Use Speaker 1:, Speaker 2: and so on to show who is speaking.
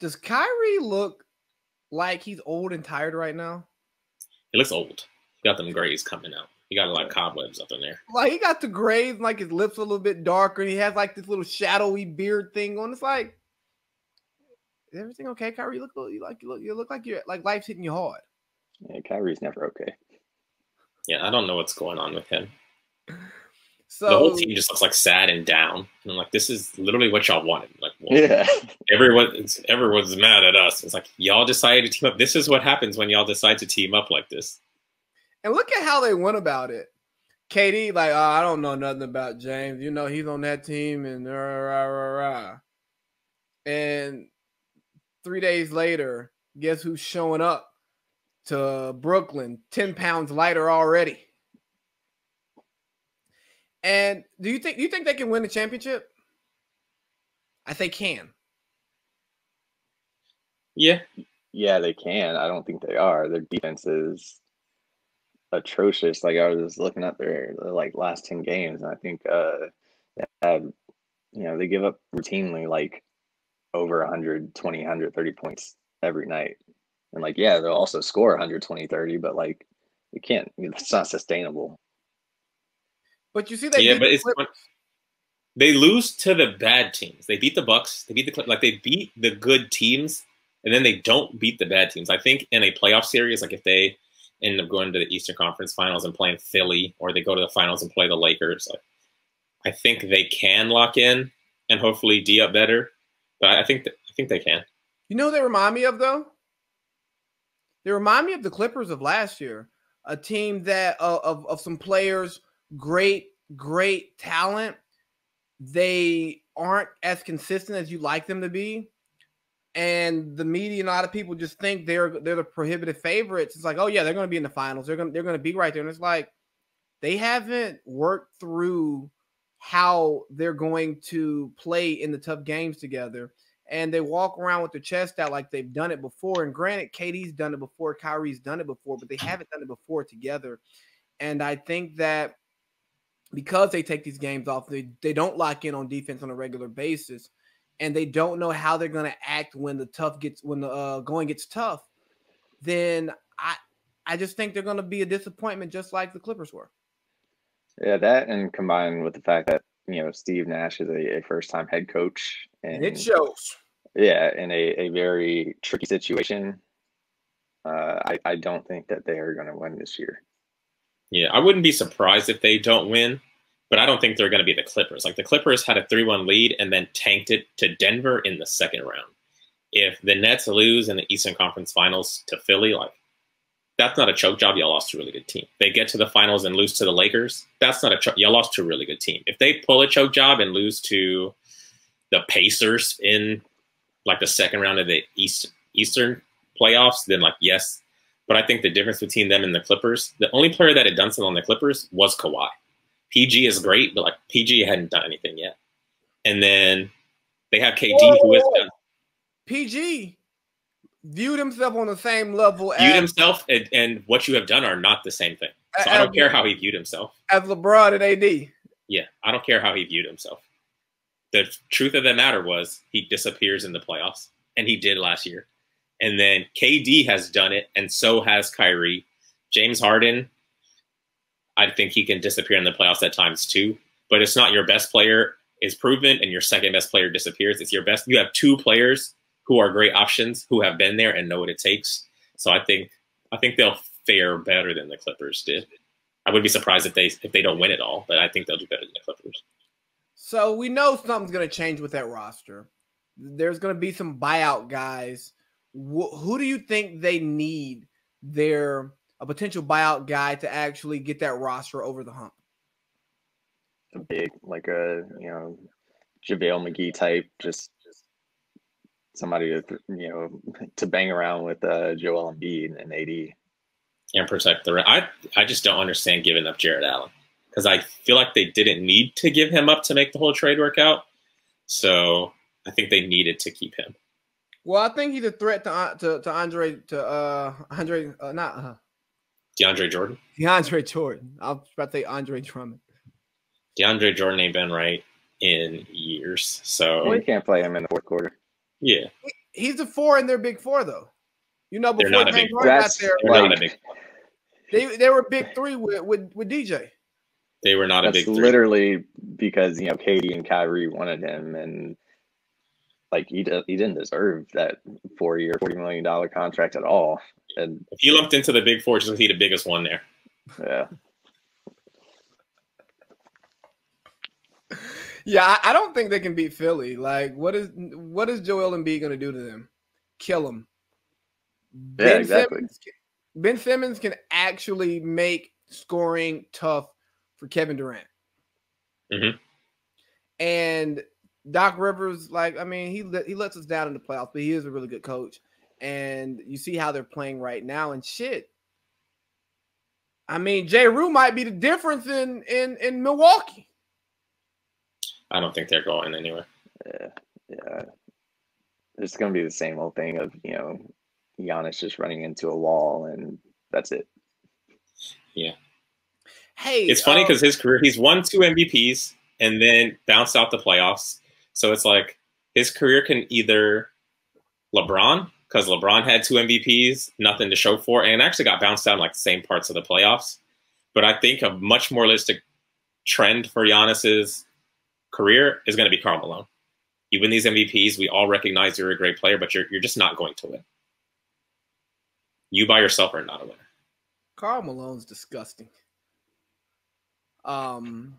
Speaker 1: Does Kyrie look like he's old and tired right now?
Speaker 2: He looks old. He got them grays coming out. He got like cobwebs up in there.
Speaker 1: Like he got the grays, and, like his lips a little bit darker, and he has like this little shadowy beard thing on. It's like, is everything okay, Kyrie? You look, you like you look, you look like you're like life's hitting you hard.
Speaker 3: Yeah, Kyrie's never okay.
Speaker 2: Yeah, I don't know what's going on with him.
Speaker 1: So
Speaker 2: the whole team just looks like sad and down. And I'm like, this is literally what y'all wanted. Like, well,
Speaker 3: Yeah.
Speaker 2: everyone, everyone's mad at us. It's like y'all decided to team up. This is what happens when y'all decide to team up like this.
Speaker 1: And look at how they went about it. Katie, like, oh, I don't know nothing about James. You know, he's on that team and rah, rah, rah, rah. And three days later, guess who's showing up to Brooklyn? 10 pounds lighter already. And do you think do you think they can win the championship? I think can.
Speaker 2: Yeah,
Speaker 3: Yeah, they can. I don't think they are. Their defense is atrocious. Like I was looking at their, their like last 10 games, and I think uh have you know, they give up routinely like over 120, 130 points every night. And like, yeah, they'll also score 120, 30, but like you can't it's not sustainable.
Speaker 1: But you see that
Speaker 2: yeah, but it's they lose to the bad teams. They beat the Bucks. They beat the Clip- like they beat the good teams, and then they don't beat the bad teams. I think in a playoff series, like if they end up going to the Eastern Conference Finals and playing Philly, or they go to the finals and play the Lakers, like I think they can lock in and hopefully D up better. But I think that, I think they can.
Speaker 1: You know they remind me of though? They remind me of the Clippers of last year, a team that uh, of of some players, great great talent. They aren't as consistent as you like them to be, and the media and a lot of people just think they're they're the prohibitive favorites. It's like, oh yeah, they're going to be in the finals. They're going they're to be right there, and it's like they haven't worked through how they're going to play in the tough games together and they walk around with their chest out like they've done it before. And granted, Katie's done it before, Kyrie's done it before, but they haven't done it before together. And I think that because they take these games off, they, they don't lock in on defense on a regular basis, and they don't know how they're going to act when the tough gets when the uh, going gets tough. Then I I just think they're going to be a disappointment, just like the Clippers were.
Speaker 3: Yeah, that and combined with the fact that you know Steve Nash is a, a first time head coach and,
Speaker 1: And it shows.
Speaker 3: yeah in a, a very tricky situation. Uh, I, I don't think that they are going to win this year.
Speaker 2: Yeah, I wouldn't be surprised if they don't win, but I don't think they're going to be the Clippers. Like the Clippers had a 3 1 lead and then tanked it to Denver in the second round. If the Nets lose in the Eastern Conference Finals to Philly, like that's not a choke job. Y'all lost to a really good team. They get to the finals and lose to the Lakers. That's not a choke. Y'all lost to a really good team. If they pull a choke job and lose to the Pacers in like the second round of the East Eastern playoffs, then like yes. But I think the difference between them and the Clippers, the only player that had done something on the Clippers was Kawhi. PG is great, but like PG hadn't done anything yet. And then they have KD who has done
Speaker 1: PG viewed himself on the same level
Speaker 2: viewed
Speaker 1: as,
Speaker 2: himself and, and what you have done are not the same thing. So I don't care how he viewed himself.
Speaker 1: as LeBron and AD.
Speaker 2: Yeah, I don't care how he viewed himself. The truth of the matter was he disappears in the playoffs, and he did last year. And then KD has done it, and so has Kyrie. James Harden, I think he can disappear in the playoffs at times too. But it's not your best player is proven, and your second best player disappears. It's your best. You have two players who are great options who have been there and know what it takes. So I think I think they'll fare better than the Clippers did. I would be surprised if they if they don't win it all, but I think they'll do better than the Clippers.
Speaker 1: So we know something's going to change with that roster. There's going to be some buyout guys. Wh- who do you think they need their a potential buyout guy to actually get that roster over the hump?
Speaker 3: A big like a you know JaVale McGee type, just somebody to you know to bang around with uh, Joel Embiid and AD.
Speaker 2: and protect the rim. I I just don't understand giving up Jarrett Allen because I feel like they didn't need to give him up to make the whole trade work out. So I think they needed to keep him.
Speaker 1: Well, I think he's a threat to uh, to, to Andre to uh Andre uh, not uh,
Speaker 2: DeAndre Jordan.
Speaker 1: DeAndre Jordan. I was about to say Andre Drummond.
Speaker 2: DeAndre Jordan ain't been right in years. So
Speaker 3: Well, you can't play him in the fourth quarter.
Speaker 2: yeah,
Speaker 1: he's the four in their big four though. You know,
Speaker 2: They're
Speaker 1: before
Speaker 2: not a
Speaker 1: James
Speaker 2: big-
Speaker 1: Harden got there,
Speaker 2: They're not
Speaker 3: Like-
Speaker 2: a big.
Speaker 1: they they were big three with with, with DJ.
Speaker 2: They were not a big three.
Speaker 3: literally because you know Katie and Kyrie wanted him, and like he de- he didn't deserve that four year, forty million dollar contract at all. And
Speaker 2: If you lumped into the big four, just he the biggest one there.
Speaker 3: yeah,
Speaker 1: Yeah, I, I don't think they can beat Philly. Like, what is what is Joel Embiid going to do to them? Kill them.
Speaker 3: Yeah, exactly.
Speaker 1: Simmons, can- ben Simmons can actually make scoring tough for Kevin Durant.
Speaker 2: Mhm.
Speaker 1: And Doc Rivers, like, I mean, he let- he lets us down in the playoffs, but he is a really good coach. And you see how they're playing right now, and shit. I mean, Jrue might be the difference in in in Milwaukee.
Speaker 2: I don't think they're going anywhere.
Speaker 3: yeah, yeah. It's gonna be the same old thing of you know Giannis just running into a wall, and that's it. Yeah.
Speaker 1: Hey,
Speaker 2: It's funny
Speaker 1: um,
Speaker 2: because his career, he's won two MVPs and then bounced out the playoffs. So it's like his career can either LeBron, because LeBron had two MVPs, nothing to show for, and actually got bounced out like the same parts of the playoffs. But I think a much more realistic trend for Giannis's career is going to be Karl Malone. You win these MVPs, we all recognize you're a great player, but you're you're just not going to win. You by yourself are not a winner.
Speaker 1: Karl Malone's disgusting. Um,